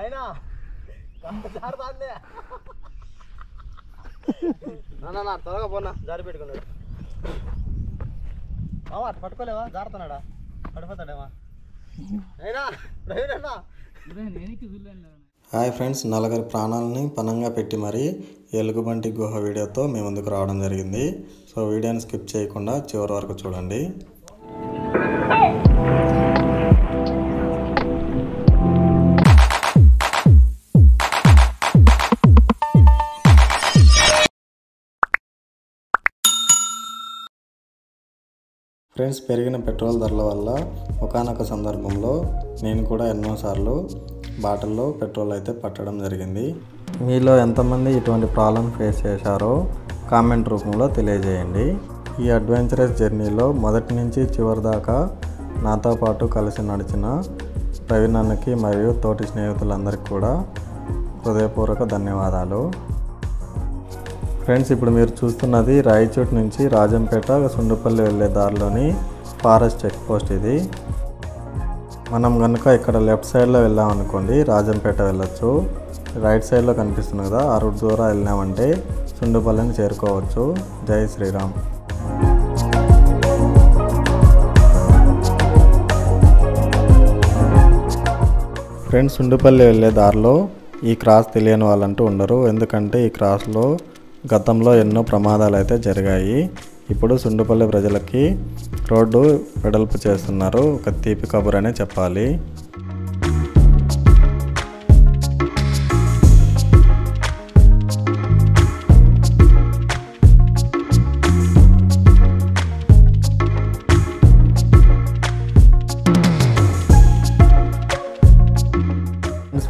అయినా? జారుతాందే నా నా త్వరగా పోనా? జారి పెట్టుకున్నాడు. మావా అటు పట్టుకోలేవా? జారుతున్నాడా? పడిపోతాడేమా. అయినా హాయ్ ఫ్రెండ్స్ నలుగురి ప్రాణాలని పనంగా పెట్టి మరీ ఎలుగుబంటి గుహ వీడియోతో మీ ముందుకు రావడం జరిగింది. సో వీడియోని స్కిప్ చేయకుండా చివరి వరకు చూడండి. ఫ్రెండ్స్ పెరిగిన పెట్రోల్ ధరల వల్ల ఒకానొక సందర్భంలో నేను కూడా ఎన్నోసార్లు బాటిల్లో పెట్రోల్ అయితే పట్టడం జరిగింది. మీలో ఎంతమంది ఇటువంటి ప్రాబ్లం ఫేస్ చేశారో కామెంట్ రూపంలో తెలియజేయండి. ఈ అడ్వెంచరస్ జర్నీలో మొదటి నుంచి చివరి దాకా నాతో పాటు కలిసి నడిచిన ప్రవీణ్ అన్నకి మరియు తోటి స్నేహితులందరికీ కూడా హృదయపూర్వక ధన్యవాదాలు. ఫ్రెండ్స్ ఇప్పుడు మీరు చూస్తున్నది రాయచోటు నుంచి రాజంపేట సుండుపల్లి వెళ్ళే దారిలోని ఫారెస్ట్ చెక్ పోస్ట్ ఇది. మనం కనుక ఇక్కడ లెఫ్ట్ సైడ్లో వెళ్ళామనుకోండి రాజంపేట వెళ్ళొచ్చు. రైట్ సైడ్లో కనిపిస్తుంది కదా ఆ రూట్ ద్వారా వెళ్ళామంటే సుండుపల్లిని చేరుకోవచ్చు. జై శ్రీరామ్. ఫ్రెండ్స్ సుండుపల్లి వెళ్ళే దారిలో ఈ క్రాస్ తెలియని వాళ్ళంటూ ఉండరు. ఎందుకంటే ఈ క్రాస్లో గతంలో ఎన్నో ప్రమాదాలు అయితే జరిగాయి. ఇప్పుడు సుండుపల్లి ప్రజలకి రోడ్డు వెడల్పు చేస్తున్నారు. ఒక తీపి కబుర్ అనే చెప్పాలి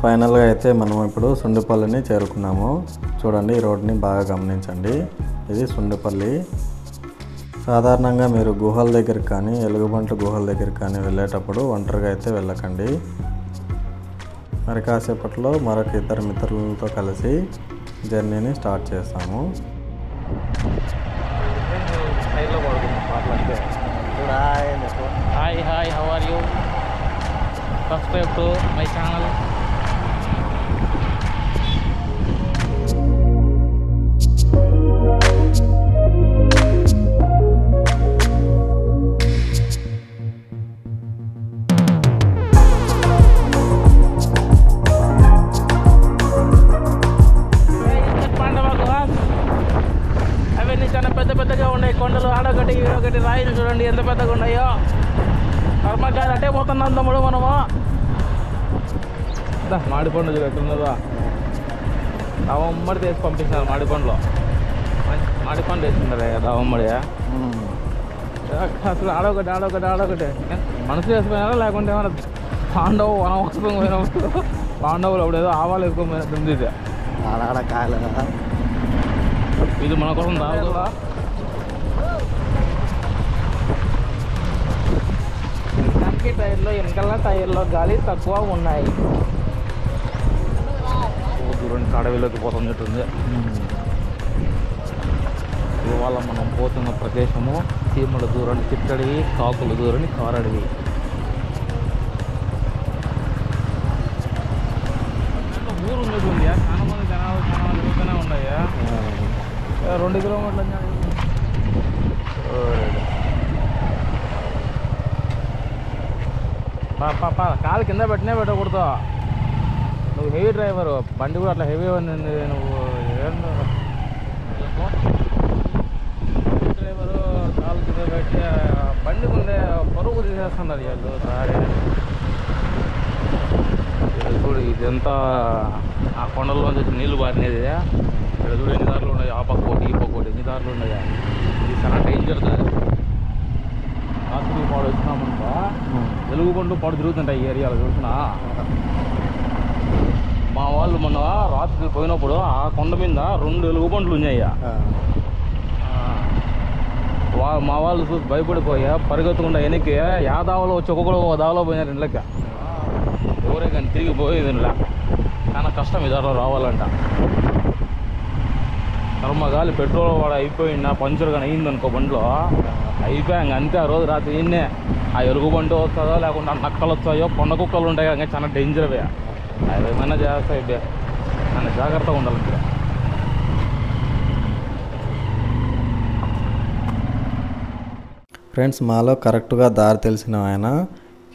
ఫైనల్గా అయితే మనం ఇప్పుడు సుండుపల్లిని చేరుకున్నాము. చూడండి ఈ రోడ్ని బాగా గమనించండి. ఇది సుండుపల్లి. సాధారణంగా మీరు గుహల దగ్గరికి కానీ ఎలుగుబంట్ల గుహల దగ్గరికి కానీ వెళ్ళేటప్పుడు ఒంటరిగా అయితే వెళ్ళకండి. మరి కాసేపట్లో మరొక ఇద్దరు మిత్రులతో కలిసి జర్నీని స్టార్ట్ చేస్తాము. Hi hi how are you subscribe to my channel చాలా పెద్ద పెద్దగా ఉన్నాయి. కొండలు ఆడొకటి ఈడొకటి రాయిలు చూడండి ఎంత పెద్దగా ఉన్నాయో. కర్మకాయలు అట్టే పోతున్నాం తమ్ముడు మనము. దా, మామిడిపండు చూడు ఎట్లున్నదో. అవమ్మడి తీసి పంపిస్తున్నారు మామిడిపండులో మంచి మామిడిపండు వేసుకున్నారే కదా అవమ్మడి అసలు ఆడొకటి ఆడొకటి ఆడొకటి. మనసు వేసిపోయినారా లేకుంటే ఏమైనా పాండవు వనవాసం పోయినప్పుడు? పాండవులు అప్పుడు ఏదో ఆవాలు వేసుకొని పోయినట్టుంది ఇది. ఆడాడ కాయలు ఇది మన కోసం తాగుతుందా వెనకకి టైర్లో వెనకాల టైర్లో గాలి తక్కువ ఉన్నాయి. దూరం అడవిలోకి పోతున్నట్టుంది. ఇవాళ మనం పోతున్న ప్రదేశము చీమల దూరం చిట్టడివి కాకుల దూరం కారడివి ఊరు ఉన్నట్టుంది చాలా మంది జనాలు జనాలు తిరుగుతూనే ఉన్నాయా ఏ, రెండు కిలోమీటర్లు అన్నాడు. కాలు కింద పెట్టినే పెట్టకూడదు. నువ్వు హెవీ డ్రైవరు బండి కూడా అట్లా హెవీ ఉంది నువ్వు ఏందో డ్రైవరు కాలు కింద పెట్టి బండి ముందే పరుగు తీసేస్తున్నారు వీళ్ళు సారీ. చూడు ఇదంతా ఆ కొండల్లో నుంచి వచ్చి పారినది. ఇక్కడ చూడు ఎన్ని దారులు ఉన్నాయి? ఆ పక్క ఒకటి ఈ పక్క ఒకటి ఎన్ని దారులు ఉన్నాయి? ఇది చాలా డేంజర్ దారి రాత్రి పాడు వచ్చినామంట. వెలుగుబండు పాడు తిరుగుతుంటాయి ఈ ఏరియాలో చూసినా మా వాళ్ళు మొన్న రాత్రి పోయినప్పుడు ఆ కొండ మీద రెండు వెలుగుబండ్లు ఉన్నాయి? వా మా వాళ్ళు చూసి భయపడిపోయా పరిగెత్తకుండా వెనక్కి యా దావలో వచ్చి ఒక్కొక్కడు ఒక దావలో పోయినారు ఇండ్లకి. ఎవరే కానీ తిరిగి పోయేది చాలా కష్టం ఈ దారిలో రావాలంట. కర్మగాలి పెట్రోల్ వాడు అయిపోయిందా? పంచర్ కానీ అయిందనుకో బండిలో. అయిపోయాం అంతే ఆ రోజు రాత్రి ఈయన్నే ఆ ఎరుగు బండి వస్తుందో లేకుంటే ఆ నక్కలు వస్తాయో కొండ కుక్కలు ఉంటాయి కానీ చాలా డేంజర్ అవే అవి ఏమైనా చేస్తాయి ఇవే నన్ను జాగ్రత్తగా ఉండాలి ఇంకా. ఫ్రెండ్స్ మాలో కరెక్ట్గా దారి తెలిసిన ఆయన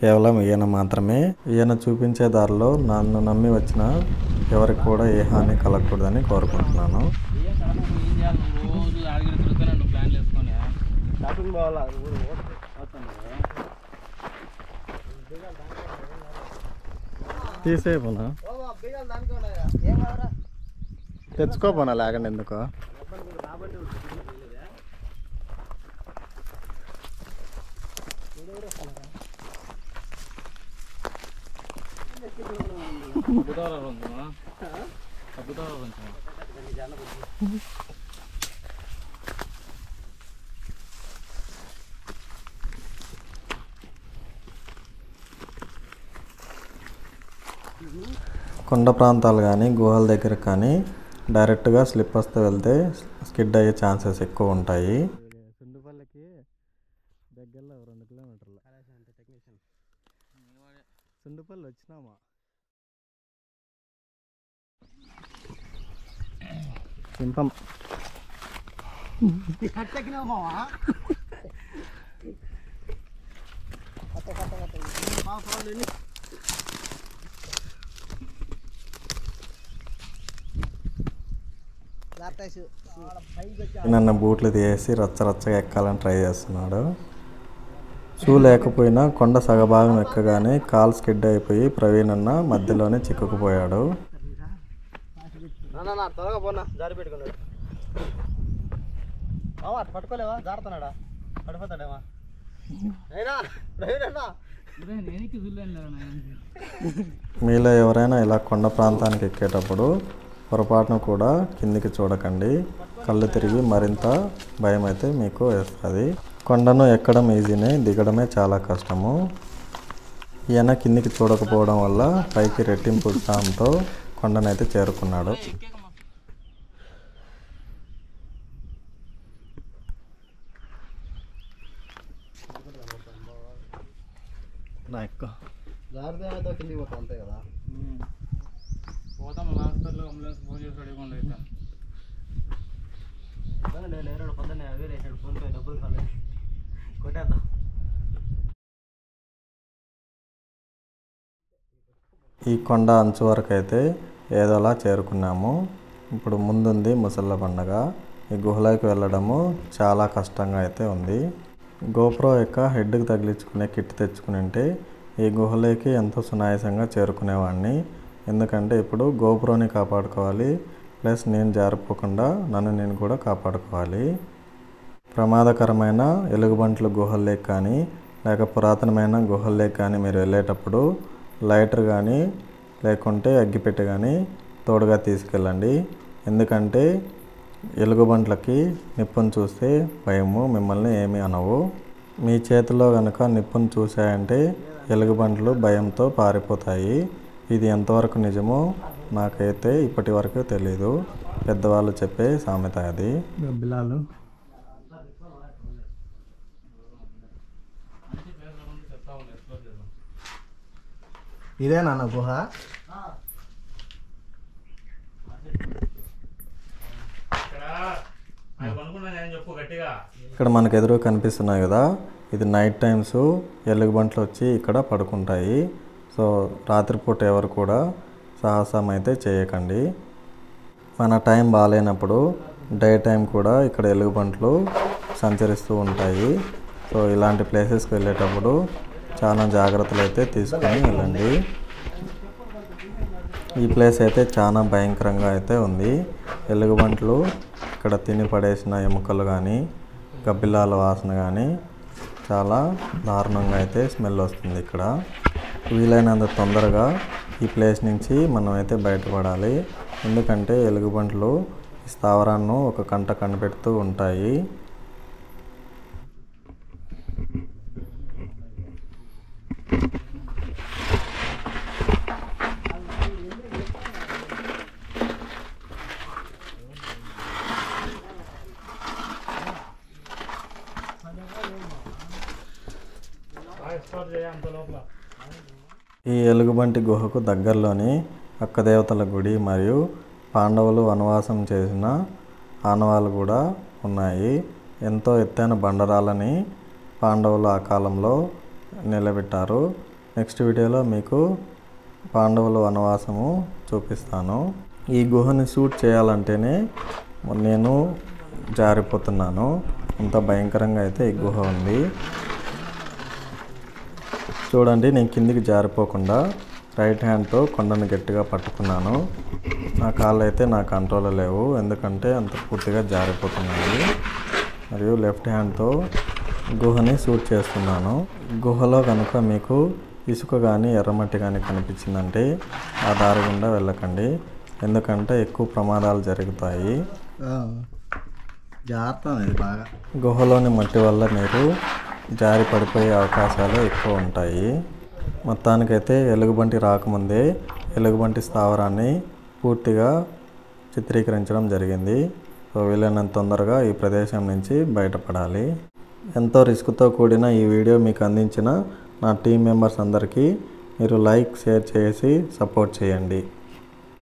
కేవలం ఈయన మాత్రమే. ఈయన చూపించే దారిలో నన్ను నమ్మి వచ్చిన ఎవరికి కూడా ఏ హాని కలగకూడదని కోరుకుంటున్నాను. తీసేపోనా తెచ్చుకోపోనా ఏం చేయాలి నువ్వు కొండ ప్రాంతాలు కానీ గుహల దగ్గర కానీ డైరెక్ట్గా స్లిప్ వస్తే వెళ్తే స్కిడ్ అయ్యే ఛాన్సెస్ ఎక్కువ ఉంటాయి సుండుపల్లికి దగ్గరలో రెండు కిలోమీటర్లు సుండుపల్లి వచ్చినామా? సింపం నన్ను బూట్లు తీసి రచ్చ రచ్చగా ఎక్కాలని ట్రై చేస్తున్నాడు. షూ లేకపోయినా కొండ సగభాగం ఎక్కగానే కాల్ స్కిడ్ అయిపోయి ప్రవీణ్ అన్న. మధ్యలోనే చిక్కుకుపోయాడు పట్టుకోలేవా? జారుతున్నాడా? పడిపోతాడేమా. మీలో ఎవరైనా ఇలా కొండ ప్రాంతానికి ఎక్కేటప్పుడు పొరపాటును కూడా కిందికి చూడకండి. కళ్ళు తిరిగి మరింత భయం అయితే మీకు వేస్తుంది కొండను ఎక్కడం ఈజీనే దిగడమే చాలా కష్టము. ఈయన కిందికి చూడకపోవడం వల్ల పైకి రెట్టింపు ఉత్సాహంతో కొండనైతే చేరుకున్నాడు. నా ఎక్కువ జాగ్రత్త ఏమైతే కిందికి పోతాం అంతే కదా? పోతాం హాస్పిటల్ అంబులెన్స్ ఫోన్ చేసి అడగకుండా అయితే. నేను లేరాడు పొద్దున్నే వేరే వేసాడు ఫోన్ పే డబ్బులు కాలేదు కొట్టేద్దాం. ఈ కొండ అంచు వరకు అయితే ఏదోలా చేరుకున్నాము. ఇప్పుడు ముందుంది ముసళ్ళ పండగ. ఈ గుహలోకి వెళ్ళడము చాలా కష్టంగా అయితే ఉంది. గోప్రో యొక్క హెడ్కి తగిలించుకునే కిట్ తెచ్చుకుని ఉంటే ఈ గుహలోకి ఎంతో సునాయాసంగా చేరుకునేవాడిని ఎందుకంటే ఇప్పుడు గోప్రోని కాపాడుకోవాలి ప్లస్ నేను జారిపోకుండా నన్ను నేను కూడా కాపాడుకోవాలి. ప్రమాదకరమైన ఎలుగుబంట్ల గుహల్లోకి కానీ లేక పురాతనమైన గుహల్లోకి కానీ మీరు వెళ్ళేటప్పుడు లైటర్ కానీ లేకుంటే అగ్గిపెట్టె కానీ తోడుగా తీసుకెళ్ళండి. ఎందుకంటే ఎలుగుబంట్లకి నిప్పును చూస్తే భయము మిమ్మల్ని ఏమీ అనవు. మీ చేతిలో కనుక నిప్పును చూసాయంటే ఎలుగుబంట్లు భయంతో పారిపోతాయి. ఇది ఎంతవరకు నిజమో నాకైతే ఇప్పటి వరకు తెలీదు. పెద్దవాళ్ళు చెప్పే సామెత అది. బిలాలు. ఇదే నాన్న గుహ. ఇక్కడ మనకు ఎదురు కనిపిస్తున్నాయి కదా ఇది నైట్ టైమ్స్ ఎలుగుబంట్లు వచ్చి ఇక్కడ పడుకుంటాయి. సో రాత్రిపూట ఎవరు కూడా సాహసం అయితే చేయకండి. మన టైం బాగాలేనప్పుడు డే టైం కూడా ఇక్కడ ఎలుగుబంట్లు సంచరిస్తూ ఉంటాయి. సో ఇలాంటి ప్లేసెస్కి వెళ్ళేటప్పుడు చాలా జాగ్రత్తలు అయితే తీసుకొని వెళ్ళండి. ఈ ప్లేస్ అయితే చాలా భయంకరంగా అయితే ఉంది. ఎలుగుబంట్లు ఇక్కడ తిని పడేసిన ఎముకలు కానీ గబ్బిలాల వాసన కానీ చాలా దారుణంగా అయితే స్మెల్ వస్తుంది ఇక్కడ. వీలైనంత తొందరగా ఈ ప్లేస్ నుంచి మనం అయితే బయటపడాలి. ఎందుకంటే ఎలుగుబంట్లు ఈ స్థావరాన్ని ఒక కంట కనిపెడుతూ ఉంటాయి. ఈ ఎలుగుబంటి గుహకు దగ్గరలోని అక్కదేవతల గుడి మరియు పాండవులు వనవాసం చేసిన ఆనవాలు కూడా ఉన్నాయి. ఎంతో ఎత్తైన బండరాలని పాండవులు ఆ కాలంలో నిలబెట్టారు. నెక్స్ట్ వీడియోలో మీకు పాండవుల వనవాసము చూపిస్తాను. ఈ గుహని షూట్ చేయాలంటేనే నేను జారిపోతున్నాను. అంత భయంకరంగా అయితే ఈ గుహ ఉంది. చూడండి నేను కిందికి జారిపోకుండా రైట్ హ్యాండ్తో కొండను గట్టిగా పట్టుకున్నాను. నా కాళ్ళు అయితే నా కంట్రోల్లో లేవు. ఎందుకంటే అంత పూర్తిగా జారిపోతున్నాయి. మరియు లెఫ్ట్ హ్యాండ్తో గుహని షూట్ చేస్తున్నాను. గుహలో కనుక మీకు ఇసుక కానీ ఎర్రమట్టి కానీ కనిపించిందంటే ఆ దారి గుండా వెళ్ళకండి. ఎందుకంటే ఎక్కువ ప్రమాదాలు జరుగుతాయి. జాగ్రత్త గుహలోని మట్టి వల్ల మీరు జారి పడిపోయే అవకాశాలు ఎక్కువ ఉంటాయి. మొత్తానికైతే ఎలుగుబంటి రాకముందే ఎలుగుబంటి స్థావరాన్ని పూర్తిగా చిత్రీకరించడం జరిగింది. సో వీలైనంత తొందరగా ఈ ప్రదేశం నుంచి బయటపడాలి. ఎంతో రిస్క్తో కూడిన ఈ వీడియో మీకు అందించిన నా టీం మెంబర్స్ అందరికీ మీరు లైక్ షేర్ చేసి సపోర్ట్ చేయండి.